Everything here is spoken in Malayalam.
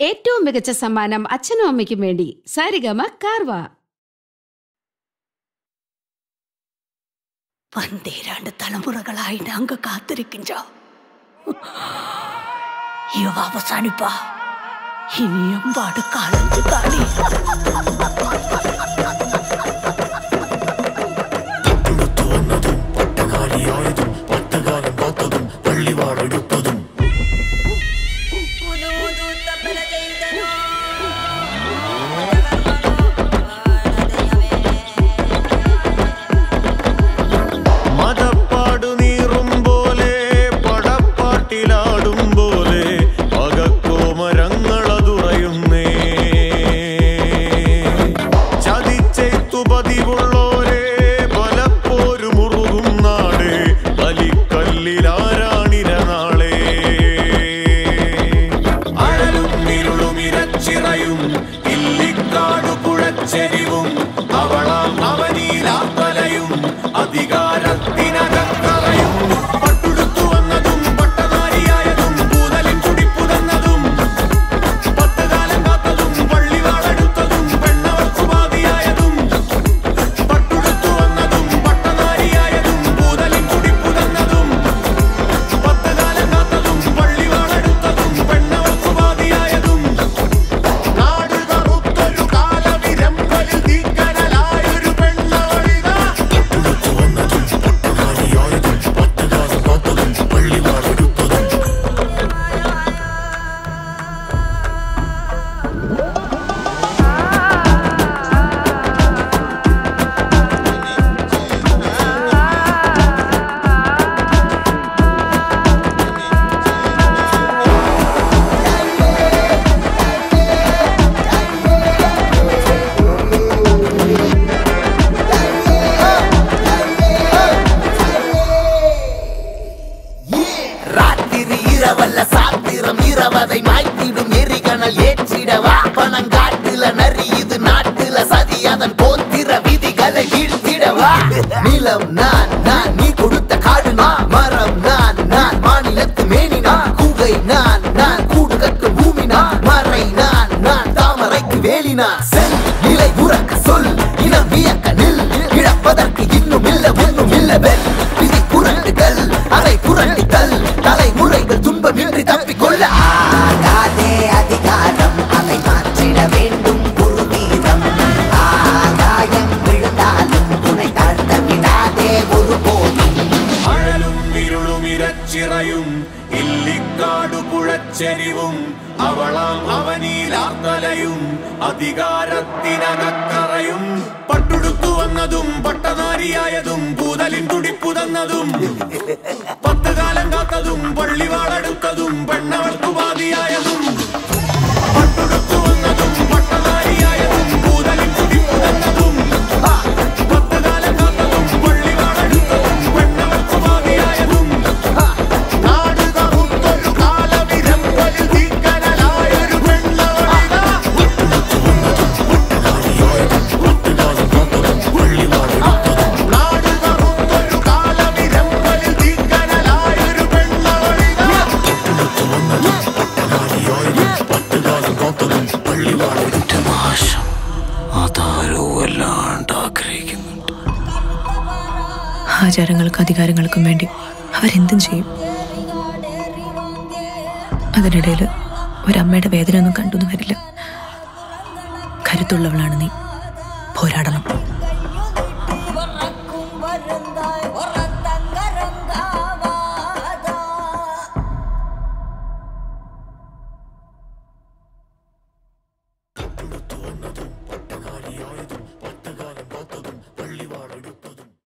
ഏറ്റവും മികച്ച സമ്മാനം അച്ഛനും അമ്മയ്ക്കും വേണ്ടി സാരിഗമ കാർവ. പന്തേരാണ്ട് തലമുറകളായി നാങ്ക കാത്തിരിക്കോ ഇവ അവസാനിപ്പാ. ഇനിയും പാട് കാണിച്ചു കാണി പതിവുള്ളോരെ പലപ്പോരും മുറുകും നാട്. ബലിക്കല്ലിലാരാണിര നാളെ അഴലും ഇരുളും ഇരച്ചിറയും ഇല്ലിക്കാടു കുഴച്ചെരിവും ராத்திரி சாத்திரம். இரவதை மாய்த்திடும் எரிகணல் ஏற்றிடவா பணங்காட்டுல இது நாட்டுல சதி அதன் போத்திர விதிகளை வீழ்த்திடவா? நிலம் நான் நான் நீ கொடுத்த പുഴച്ചെരിവും അവളാം അവനീലാർത്തലയും അധികാരത്തിനകക്കറയും പട്ടുടുത്തു വന്നതും പട്ടനാരിയായതും പൂതലിൻ തുടിപ്പു ആചാരങ്ങൾക്കും അധികാരങ്ങൾക്കും വേണ്ടി അവരെന്തും ചെയ്യും. അതിനിടയിൽ ഒരമ്മയുടെ വേദന ഒന്നും കണ്ടൊന്നും വരില്ല. കരുത്തുള്ളവളാണ് നീ. പോരാടണം.